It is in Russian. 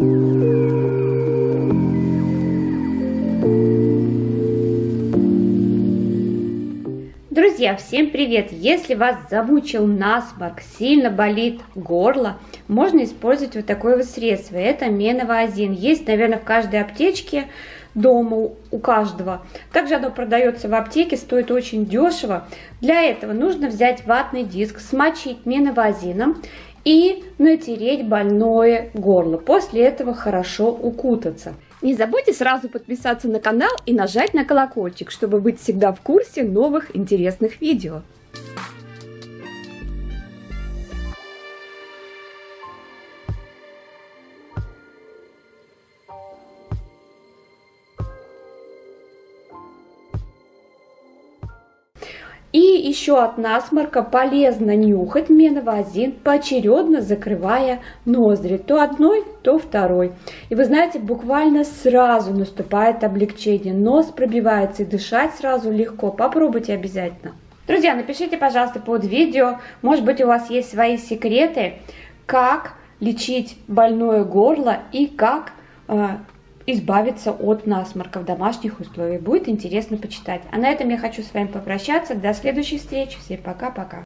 Друзья, всем привет! Если вас замучил насморк, сильно болит горло, можно использовать вот такое вот средство. Это меновазин. Есть, наверное, в каждой аптечке дома у каждого. Также оно продается в аптеке, стоит очень дешево. Для этого нужно взять ватный диск, смочить меновазином и натереть больное горло. После этого хорошо укутаться. Не забудьте сразу подписаться на канал и нажать на колокольчик, чтобы быть всегда в курсе новых интересных видео. И еще от насморка полезно нюхать меновазин, поочередно закрывая ноздри. То одной, то второй. И вы знаете, буквально сразу наступает облегчение. Нос пробивается и дышать сразу легко. Попробуйте обязательно. Друзья, напишите, пожалуйста, под видео, может быть, у вас есть свои секреты, как лечить больное горло и как э, избавиться от насморка в домашних условиях. Будет интересно почитать. А на этом я хочу с вами попрощаться. До следующей встречи. Всем пока-пока.